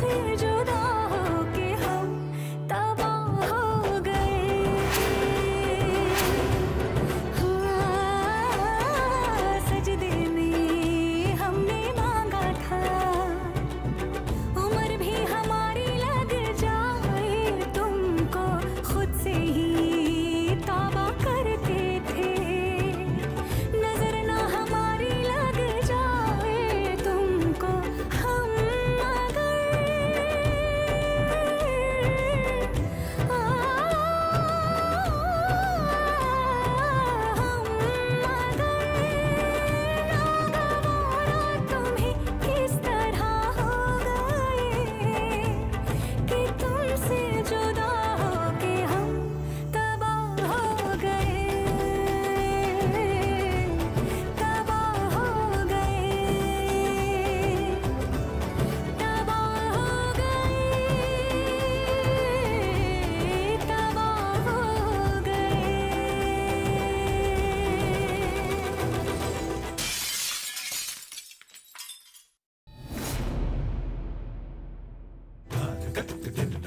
से やった!